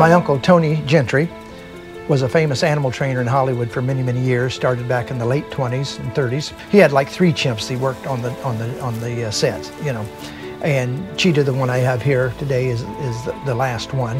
My uncle Tony Gentry was a famous animal trainer in Hollywood for many, many years, started back in the late 20s and 30s. He had like three chimps he worked on the, on the, on the uh, sets, you know. And Cheeta, the one I have here today, is, is the, the last one.